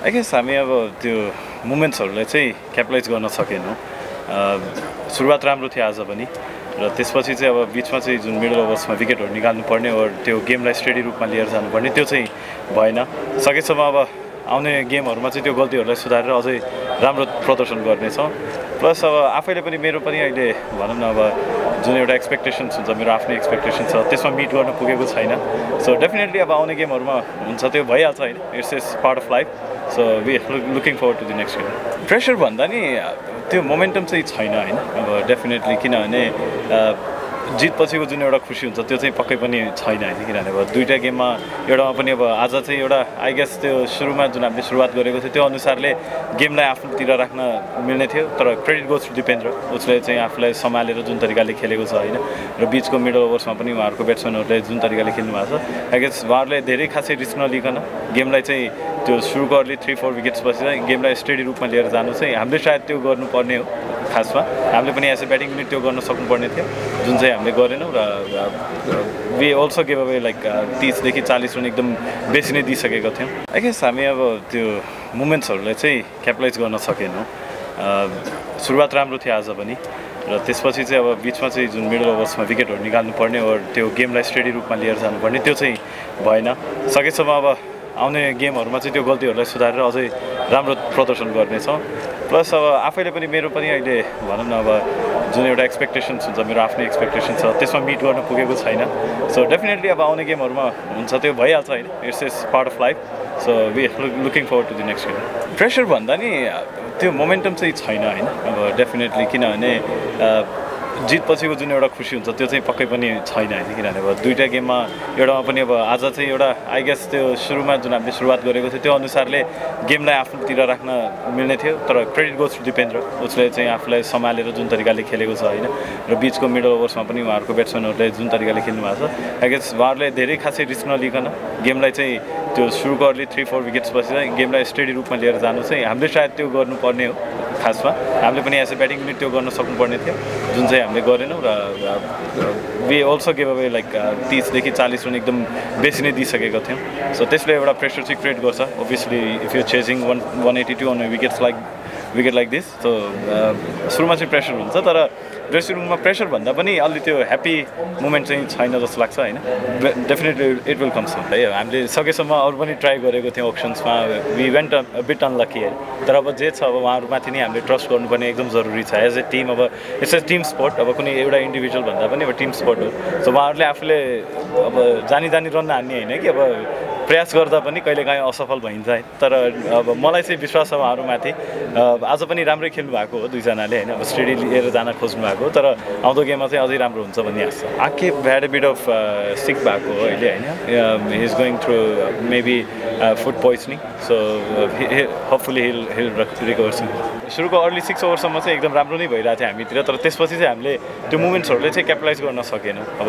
I guess हामी अब त्यो मुमेन्ट्सहरूलाई चाहिँ क्यापिटलाइज गर्न सकेनौँ। सुरुवात राम्रो थियो आज पनि र त्यसपछि चाहिँ अब बिचमा चाहिँ जुन मिडल ओभर्समा विकेटहरू निकाल्नु पर्ने और त्यो गेमलाई स्टेडी रूपमा लिएर जानुपर्ने त्यो चाहिँ भएन। सकेसम्म अब आउने गेमहरूमा चाहिँ त्यो गल्तीहरूलाई सुधारेर अझै राम्रो प्रदर्शन गर्नेछौँ। प्लस अब आफैले पनि मेरो पनि अहिले भनौँ न अब जुन एउटा एक्सपेक्टेसन्स हुन्छ मेरो आफ्नै एक्सपेक्टेसन छ त्यसमा मिट गर्न पुगेको छैन। सो डेफिनेटली अब आउने गेमहरूमा हुन्छ त्यो भइहाल्छ होइन। It's is part of life so we looking forward to the next game pressure भन्दा नि त्यो मोमेन्टम चाहिँ छैन होइन। अब डेफिनेटली किनभने जित पछिको जुन एउटा खुसी हुन्छ त्यो चाहिँ पक्कै पनि छैन होइन किनभने अब दुइटा गेममा एउटामा पनि अब आज चाहिँ एउटा आई गेस त्यो सुरुमा जुन हामीले सुरुवात गरेको थियो त्यो अनुसारले गेमलाई आफ्नोतिर राख्न मिल्ने थियो तर क्रेडिट गोज टु दिपेन्द्र उसले चाहिँ आफूलाई सम्हालेर जुन तरिकाले खेलेको छ होइन र बिचको मिडल ओभर्समा पनि उहाँहरूको ब्याट्सम्यानहरूले जुन तरिकाले खेल्नु भएको छ आई गेस उहाँहरूले धेरै खासै रिस्क नलिकन गेमलाई चाहिँ त्यो सुरुको अर्ली थ्री फोर विकेट्सपछि चाहिँ गेमलाई स्टेडी रूपमा लिएर जानु चाहिँ हामीले सायद त्यो गर्नुपर्ने हो। खासमा हामीले पनि एज ए ब्याटिङ पनि त्यो गर्न सक्नुपर्ने थियो। जुन चाहिँ हामीले गरेनौँ र we also gave away like तिसदेखि चालिस रन एकदम बेसी नै दिइसकेको थियौँ। आई गेस हामी अब त्यो मुमेन्ट्सहरूलाई चाहिँ क्यापिटलाइज गर्न सकेनौँ। सुरुवात राम्रो थियो आज पनि। र त्यसपछि चाहिँ अब बिचमा चाहिँ जुन मिडल ओभर्समा विकेटहरू निकाल्नु पर्ने और त्यो गेमलाई स्टेडी रूपमा लिएर जानुपर्ने त्यो चाहिँ भएन। सकेसम्म अब आउने गेमहरूमा चाहिँ त्यो गल्तीहरूलाई सुधारेर अझै राम्रो प्रदर्शन गर्नेछौँ। प्लस अब आफैले पनि मेरो पनि अहिले भनौँ न अब जुन एउटा एक्सपेक्टेसन्स हुन्छ मेरो आफ्नै एक्सपेक्टेसन छ त्यसमा मिट गर्न पुगेको छैन। सो डेफिनेटली अब आउने गेमहरूमा हुन्छ त्यो भइहाल्छ होइन। It's is part of life so we looking forward to the next game pressure भन्दा नि त्यो मोमेन्टम चाहिँ छैन होइन। अब डेफिनेटली किनभने जित पछिको जुन एउटा खुसी हुन्छ त्यो चाहिँ पक्कै पनि छैन होइन किनभने अब दुइटा गेममा एउटामा पनि अब आज चाहिँ एउटा आई गेस त्यो सुरुमा जुन हामीले सुरुवात गरेको थियो त्यो अनुसारले गेमलाई आफ्नोतिर राख्न मिल्ने थियो तर क्रेडिट गोज टु दिपेन्द्र उसले चाहिँ आफूलाई सम्हालेर जुन तरिकाले खेलेको छ होइन र बिचको मिडल ओभर्समा पनि उहाँहरूको ब्याट्सम्यानहरूले जुन तरिकाले खेल्नु भएको छ आई गेस उहाँहरूले धेरै खासै रिस्क नलिकन गेमलाई चाहिँ त्यो सुरुको अर्ली थ्री फोर विकेट्सपछि चाहिँ गेमलाई स्टेडी रूपमा लिएर जानु चाहिँ हामीले सायद त्यो गर्नुपर्ने हो खासमा हामीले पनि एज ए ब्याटिङ पनि त्यो गर्न सक्नुपर्ने थियो। जुन चाहिँ हामीले गरेनौँ र we also gave away like तिसदेखि चालिस रन एकदम बेसी नै दिइसकेको थियौँ। सो त्यसले एउटा प्रेसर चाहिँ क्रिएट गर्छ। Obviously if you chasing one one eighty two on wickets like wicket like this so सुरुमा चाहिँ प्रेसर हुन्छ तर ड्रेसिङ रुममा प्रेसर भन्दा पनि अलि त्यो ह्याप्पी मुमेन्ट चाहिँ छैन जस्तो लाग्छ होइन? डेफिनेटली इट विल कम्स है? हामीले सकेसम्म अरू पनि ट्राई गरेको थियौँ अप्सन्समा वी वेन्ट बिट अनलकी है? तर अब जे छ अब उहाँहरूमाथि नै हामीले ट्रस्ट गर्नुपर्ने एकदम जरुरी छ। एज ए टिम अब इट्स ए टिम स्पोर्ट अब कुनै एउटा इन्डिभिजुअल भन्दा पनि अब टिम स्पोर्ट हो। सो उहाँहरूले आफूले अब जानी जानी रन हान्ने होइन कि? अब प्रयास गर्दा पनि कहिलेकाहीँ असफल भइन्छ है। तर अब मलाई चाहिँ विश्वास छ उहाँहरूमाथि। आज पनि राम्रै खेल्नु भएको हो दुईजनाले होइन। अब स्टेडी लिएर जान खोज्नु भएको तर आउँदो गेममा चाहिँ अझै राम्रो हुन्छ भन्ने आश। छ आके भ्याड बिट अफ सिक भएको हो अहिले होइन। He is going through maybe food poisoning so hopefully he'll he'll recover सुरुको अर्ली सिक्स ओभरसम्म चाहिँ एकदम राम्रो नै भइरहेको थियो हामीतिर। तर त्यसपछि चाहिँ हामीले त्यो मुमेन्ट्सहरूले चाहिँ क्यापिटलाइज गर्न सकेनौँ। अब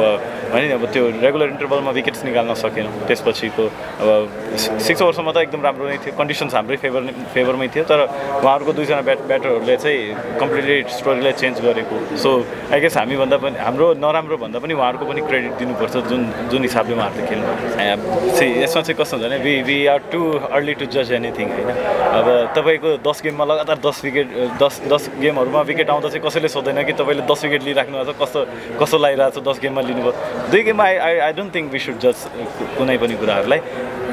भने नि अब त्यो रेगुलर इन्टरभलमा विकेट्स निकाल्न सकेनौँ। त्यसपछिको अब सिक्स ओभरसम्म त एकदम राम्रो नै थियो। कन्डिसन्स हाम्रै फेभर फेभरमै थियो तर उहाँहरूको दुईजना ब्याट ब्याटरहरूले चाहिँ कम्प्लिटली स्टोरीलाई चेन्ज गरेको। सो आई गेस हामीभन्दा पनि हाम्रो नराम्रो भन्दा पनि उहाँहरूको पनि क्रेडिट दिनुपर्छ जुन जुन हिसाबले उहाँहरूले खेल्नु यसमा चाहिँ कस्तो हुन्छ भने we we are too early to जज एनिथिङ होइन? अब तपाईँको दस गेममा लगातार दस विकेट दस दस गेमहरूमा विकेट आउँदा चाहिँ कसैले सोध्दैन कि तपाईँले दस विकेट लिइराख्नु भएको छ कस्तो कस्तो लगाइरहेको छ दस गेममा लिनुभयो। दुई गेममा I I don't think we should जज कुनै पनि कुराहरूलाई।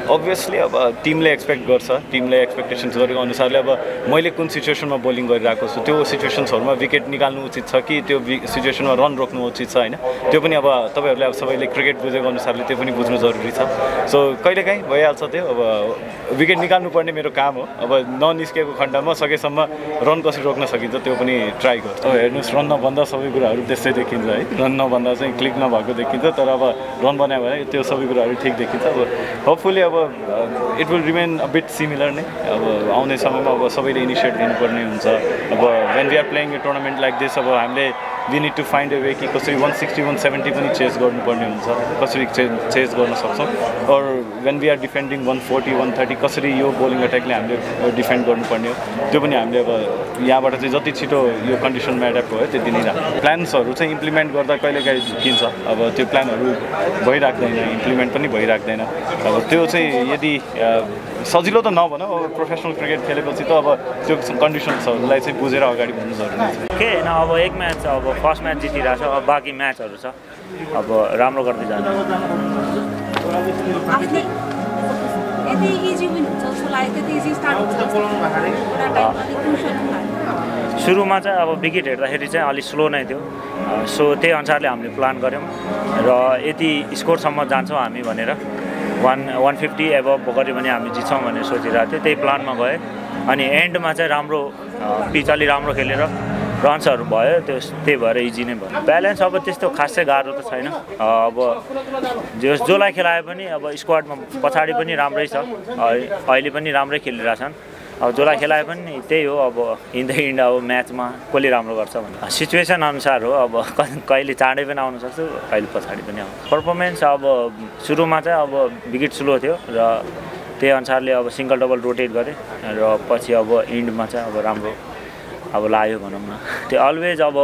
अभियसली अब टिमले एक्सपेक्ट गर्छ टिमले एक्सपेक्टेसन्स गरेको अनुसारले अब मैले कुन सिचुएसनमा बोलिङ गरिरहेको छु त्यो सिचुएसन्सहरूमा विकेट निकाल्नु उचित छ कि त्यो सिचुएसनमा रन रोक्नु उचित छ होइन? त्यो पनि अब तपाईँहरूले अब सबैले क्रिकेट बुझेको अनुसारले त्यो पनि बुझ्नु जरुरी छ। सो कहिलेकाहीँ भइहाल्छ त्यो अब विकेट निकाल्नु पर्ने मेरो काम हो। अब ननिस्केको खण्डमा सकेसम्म रन कसरी रोक्न सकिन्छ त्यो पनि ट्राई गर्छु। अब हेर्नुहोस् रन नभन्दा सबै कुराहरू त्यस्तै देखिन्छ है। रन नभन्दा चाहिँ क्लिक नभएको देखिन्छ तर अब रन बनायो भने त्यो सबै कुराहरू ठिक देखिन्छ। अब होपफुली अब it will remain a bit similar नै अब आउने समयमा अब सबैले इनिसिएट लिनुपर्ने हुन्छ। अब when we are playing a tournament like this अब हामीले we need to find a way कि कसरी वान सिक्सटी वान सेभेन्टी पनि चेज गर्नुपर्ने हुन्छ। कसरी चे चेज गर्न सक्छौँ? Or when we are defending one forty one thirty कसरी यो बोलिङ एट्याकले हामीले डिफेन्ड गर्नुपर्ने हो? त्यो पनि हामीले अब यहाँबाट चाहिँ जति छिटो यो कन्डिसनमा एड्याप्ट भयो त्यति नै राम्रो प्लान्सहरू चाहिँ इम्प्लिमेन्ट गर्दा कहिलेकाहीँ झुकिन्छ अब त्यो प्लानहरू भइराख्दैन इम्प्लिमेन्ट पनि भइराख्दैन। अब त्यो चाहिँ यदि सजिलो त नभनौँ अब प्रोफेसनल क्रिकेट खेलेपछि त अब त्यो कन्डिसन्सहरूलाई चाहिँ बुझेर अगाडि बढ्नु जरुरी छ। के होइन अब एक म्याच अब फर्स्ट म्याच जितिरहेको छ अब बाँकी म्याचहरू छ। अब राम्रो गर्दै जानु। सुरुमा चाहिँ अब विकेट हेर्दाखेरि चाहिँ अलिक स्लो नै थियो। सो त्यही अनुसारले हामीले प्लान गऱ्यौँ। र यति स्कोरसम्म जान्छौँ हामी भनेर। वान वान फिफ्टी एबभ गऱ्यो भने हामी जित्छौँ भनेर सोचिरहेको थियो। त्यही प्लानमा गएँ। अनि एन्डमा चाहिँ राम्रो पिच अलि राम्रो खेलेर रन्सहरू भयो। त्यो त्यही भएर इजी नै भयो। ब्यालेन्स अब त्यस्तो खासै गाह्रो त छैन। अब जो जसलाई खेलाए पनि अब स्क्वाडमा पछाडि पनि राम्रै छ। अहिले पनि राम्रै खेलिरहेछन्। अब जसलाई खेलाए पनि त्यही हो अब हिँड्दै हिँड्दा अब म्याचमा कसले राम्रो गर्छ भने सिचुएसन अनुसार हो अब कहिले चाँडै पनि आउन सक्छु कहिले पछाडि पनि आउँछ पर्फर्मेन्स अब सुरुमा चाहिँ अब विकेट स्लो थियो र त्यही अनुसारले अब सिङ्गल डबल रोटेट गरेँ र पछि अब इन्डमा चाहिँ अब राम्रो अब लाग्यो भनौँ न। त्यो अलवेज अब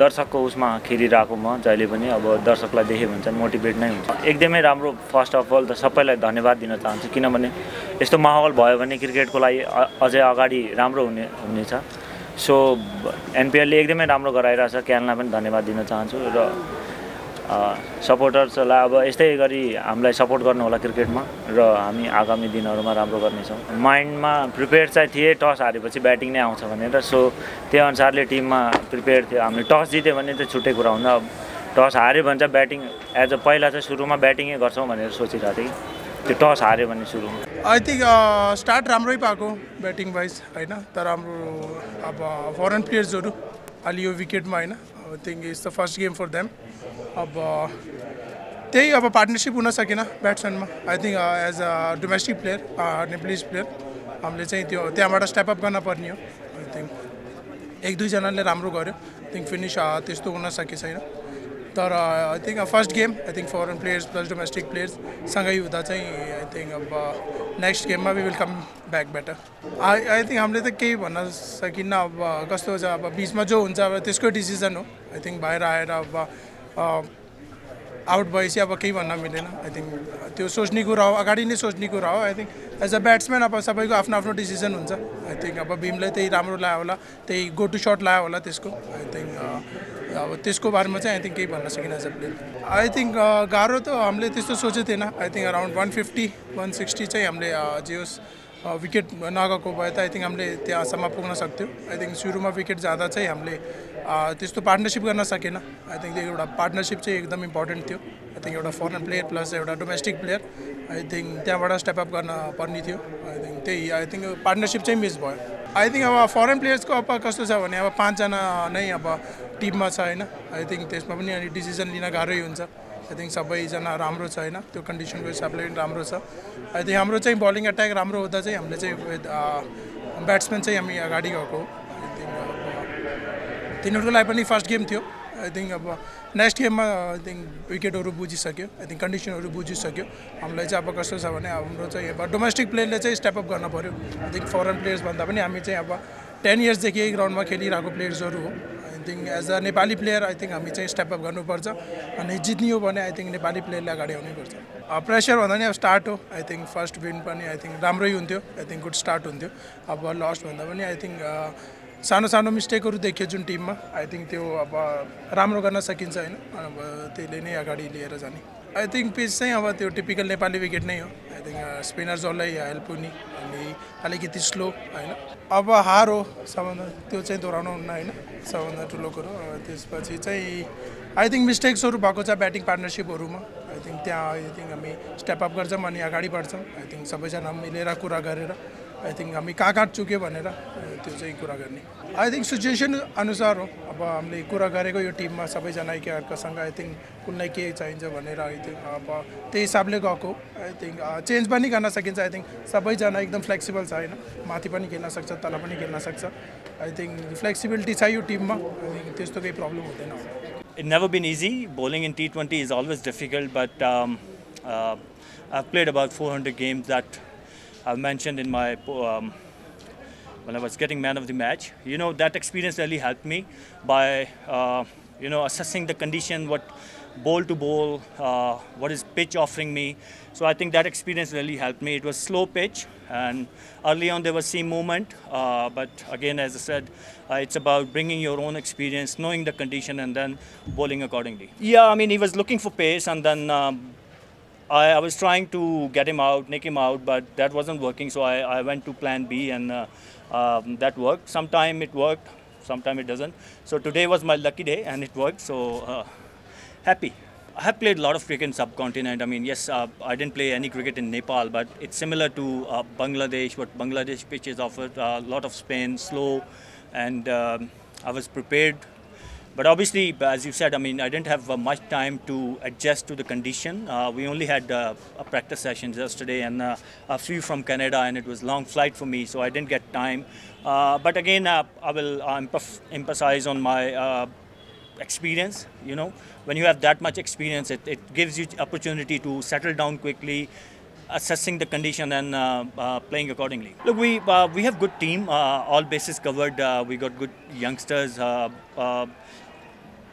दर्शकको उसमा खेलिरहेको म जहिले पनि अब दर्शकलाई देखेँ भने चाहिँ मोटिभेट नै हुन्छ। एकदमै राम्रो फर्स्ट अफ अल त सबैलाई धन्यवाद दिन चाहन्छु किनभने यस्तो माहौल भयो भने क्रिकेटको लागि अझै अगाडि राम्रो हुने हुनेछ। सो एनपिएलले एकदमै राम्रो गराइरहेछ। क्यानलाई पनि धन्यवाद दिन चाहन्छु र सपोर्टर्सहरूलाई अब यस्तै गरी हामीलाई सपोर्ट गर्नु होला क्रिकेटमा र हामी आगामी दिनहरूमा राम्रो गर्नेछौँ। माइन्डमा प्रिपेयर चाहिँ थिएँ टस हारेपछि ब्याटिङ नै आउँछ भनेर। सो त्यो अनुसारले टिममा प्रिपेयर थियो। हामीले टस जित्यो भने चाहिँ छुट्टै कुरा हुन्छ अब टस हाऱ्यो भने चाहिँ ब्याटिङ एज अ पहिला चाहिँ सुरुमा ब्याटिङै गर्छौँ भनेर सोचिरहेको थिएँ। त्यो टस हाऱ्यो भने सुरुमा। आई थिङ्क स्टार्ट राम्रै पाएको ब्याटिङ वाइज होइन? तर हाम्रो अब फरेन प्लेयर्सहरू अलि यो विकेटमा होइन? I think is the first game for them अब त्यही अब पार्टनरसिप हुन सकेन ब्याट्सम्यानमा I think as a domestic player Nepalese player हामीले चाहिँ त्यो त्यहाँबाट स्टेपअप गर्न पर्ने हो आई थिङ्क एक दुईजनाले राम्रो गर्यो. थिङ्क फिनिस त्यस्तो हुन सके छैन। तर I think first game I think foreign players plus domestic players सँगै हुँदा चाहिँ आई थिङ्क अब नेक्स्ट गेममा we will come back better I I think हामीले त केही भन्न सकिन्न अब कस्तो छ अब बिचमा जो हुन्छ अब त्यसको डिसिजन हो। आई थिङ्क बाहिर आएर अब आउट भएपछि अब केही भन्न मिलेन। आई थिङ्क त्यो सोच्ने कुरा हो अगाडि नै सोच्ने कुरा हो। I think as a batsman अब सबैको आफ्नो आफ्नो डिसिजन हुन्छ। आई थिङ्क अब भीमले त्यही राम्रो लायो होला त्यही गो टु सट लायो होला त्यसको। आई थिङ्क अब त्यसको बारेमा चाहिँ आई थिङ्क केही भन्न सकिनँ प्लेयर आई थिङ्क गाह्रो त हामीले त्यस्तो सोचेको थिएन। I think around one fifty one sixty चाहिँ हामीले जे होस् विकेट नगएको भए त आई थिङ्क हामीले त्यहाँसम्म पुग्न सक्थ्यौँ। आई थिङ्क सुरुमा विकेट जाँदा चाहिँ हामीले त्यस्तो पार्टनरसिप गर्न सकेन। आई थिङ्क त्यो एउटा पार्टनरसिप चाहिँ एकदम इम्पोर्टेन्ट थियो। आई थिङ्क एउटा फरेन प्लेयर प्लस एउटा डोमेस्टिक प्लेयर आई थिङ्क त्यहाँबाट स्टेपअप गर्न पर्ने थियो। आई थिङ्क त्यही आई थिङ्क पार्टनरसिप चाहिँ मिस भयो। आई थिङ्क अब फरेन प्लेयर्सको अब कस्तो छ भने अब पाँचजना नै अब टिममा छ होइन? आई थिङ्क त्यसमा पनि अनि डिसिजन लिन गाह्रै हुन्छ। आई थिङ्क सबैजना राम्रो छ होइन? त्यो कन्डिसनको हिसाबले पनि राम्रो छ। आई थिङ्क हाम्रो चाहिँ बलिङ एट्याक राम्रो हुँदा चाहिँ हामीले चाहिँ ब्याट्सम्यान चाहिँ हामी अगाडि गएको थिङ्क अब तिनीहरूको लागि पनि फर्स्ट गेम थियो। आई थिङ्क अब नेक्स्ट गेममा आई थिङ्क विकेटहरू बुझिसक्यो आई थिङ्क कन्डिसनहरू बुझिसक्यो हामीलाई चाहिँ अब कस्तो छ भने हाम्रो चाहिँ अब डोमेस्टिक प्लेयरले चाहिँ स्टेपअप गर्न पऱ्यो आई थिङ्क फरेन प्लेयर्स भन्दा पनि हामी चाहिँ अब टेन इयर्सदेखि ग्राउन्डमा खेलिरहेको प्लेयर्सहरू हो I think as a Nepali player I think हामी चाहिँ स्टेपअप गर्नुपर्छ अनि जित्ने हो भने आई थिङ्क नेपाली प्लेयरले अगाडि आउनैपर्छ प्रेसर भन्दा नि अब स्टार्ट हो आई थिङ्क फर्स्ट विन पनि आई थिङ्क राम्रै हुन्थ्यो आई थिङ्क गुड स्टार्ट हुन्थ्यो अब लस्ट भन्दा पनि आई थिङ्क सानो सानो मिस्टेकहरू देखियो जुन टिममा। आई थिङ्क त्यो अब राम्रो गर्न सकिन्छ होइन। अब त्यसले नै अगाडि लिएर जाने। आई थिङ्क पिच चाहिँ अब त्यो टिपिकल नेपाली विकेट नै हो। आई थिङ्क स्पिनर्सहरूलाई हेल्प हुने अनि अलिकति स्लो होइन। अब हार हो सबभन्दा त्यो चाहिँ दोहोऱ्याउनु हुन्न होइन। सबभन्दा ठुलो कुरो। त्यसपछि चाहिँ आई थिङ्क मिस्टेक्सहरू भएको छ ब्याटिङ पार्टनरसिपहरूमा आई थिङ्क त्यहाँ आई थिङ्क हामी स्टेपअप गर्छौँ अनि अगाडि बढ्छौँ। आई थिङ्क सबैजना मिलेर कुरा गरेर आई थिङ्क हामी कहाँ कहाँ चुक्यो भनेर। त्यो चाहिँ कुरा गर्ने? आई थिङ्क सिचुएसन अनुसार हो। अब हामीले कुरा गरेको यो टिममा सबैजना एकअर्कासँग आई थिङ्क कुनलाई के चाहिन्छ भनेर आई थिङ्क अब त्यही हिसाबले गएको आई थिङ्क चेन्ज पनि गर्न सकिन्छ। आई थिङ्क सबैजना एकदम फ्लेक्सिबल छ होइन? माथि पनि खेल्न सक्छ तल पनि खेल्न सक्छ। आई थिङ्क फ्लेक्सिबिलिटी छ यो टिममा। आई थिङ्क त्यस्तो केही प्रब्लम हुँदैन। It's never been easy. Bowling in T20 is always difficult, but um, uh, I've played about 400 games that I've mentioned in my um, when I was getting man of the match. You know that experience really helped me by uh, you know assessing the condition, what bowl to bowl, uh, what is pitch offering me. So I think that experience really helped me. It was slow pitch, and early on there was seam movement, uh, but again, as I said, uh, it's about bringing your own experience, knowing the condition, and then bowling accordingly. Yeah, I mean he was looking for pace, and then. Um, I, I, was trying to get him out, nick him out, but that wasn't working. So I, I went to plan B, and uh, um, that worked. Sometime it worked, sometime it doesn't. So today was my lucky day, and it worked. So uh, happy. I have played a lot of cricket in subcontinent. I mean, yes, uh, I didn't play any cricket in Nepal, but it's similar to uh, Bangladesh. What Bangladesh pitches offered a lot of spin, slow, and um, I was prepared but obviously, as you said, I mean, I didn't have uh, much time to adjust to the condition. Uh, we only had uh, a practice session yesterday and uh, a few from Canada, and it was long flight for me, so I didn't get time. Uh, but again, uh, I will emphasize on my experience. You know, when you have that much experience, it, it gives you opportunity to settle down quickly, assessing the condition and uh, uh, playing accordingly. Look, we uh, we have good team, all bases covered. we got good youngsters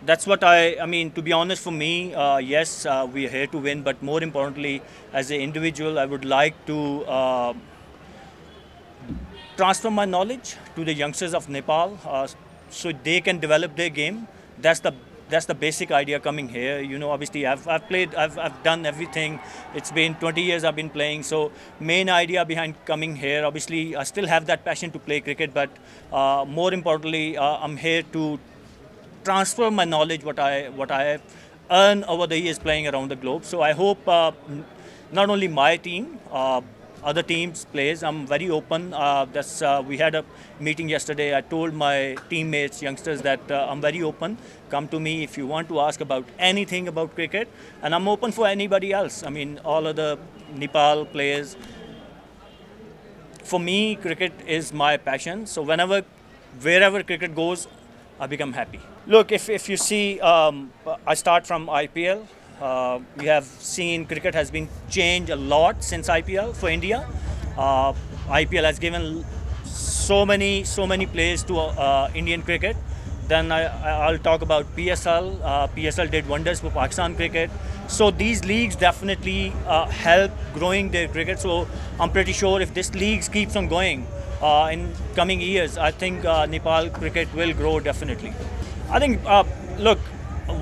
that's what I, I mean, to be honest, for me, yes, we're here to win, but more importantly, as an individual, I would like to transfer my knowledge to the youngsters of Nepal uh, so they can develop their game. That's the that's the basic idea coming here. You know, obviously, I've, I've played, I've, I've done everything. It's been 20 years I've been playing. So, main idea behind coming here, obviously, I still have that passion to play cricket, but uh, more importantly, uh, I'm here to transfer my knowledge, what I what I have earned over the years playing around the globe. So I hope uh, not only my team, uh, other teams plays. I'm very open. Uh, that's uh, we had a meeting yesterday. I told my teammates, youngsters, that uh, I'm very open. Come to me if you want to ask about anything about cricket, and I'm open for anybody else. I mean, all other Nepal players. For me, cricket is my passion. So whenever, wherever cricket goes, I become happy. Look, if, if you see, um, I start from IPL. Uh, we have seen cricket has been changed a lot since IPL for India. Uh, IPL has given so many so many players to uh, Indian cricket. Then I, will talk about PSL. Uh, PSL did wonders for Pakistan cricket. So these leagues definitely uh, help growing their cricket. So I'm pretty sure if this league keeps on going, in coming years, I think Nepal cricket will grow definitely. I think, look,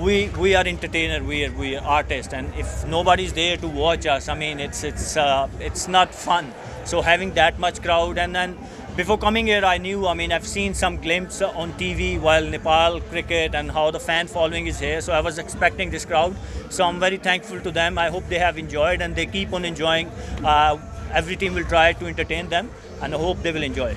we we are entertainer, we are we are artists, and if nobody's there to watch us, I mean, it's it's uh, it's not fun. So having that much crowd, and then before coming here, I knew. I mean, I've seen some glimpse on TV while Nepal cricket and how the fan following is here. So I was expecting this crowd. So I'm very thankful to them. I hope they have enjoyed and they keep on enjoying. Uh, every team will try to entertain them and I hope they will enjoy.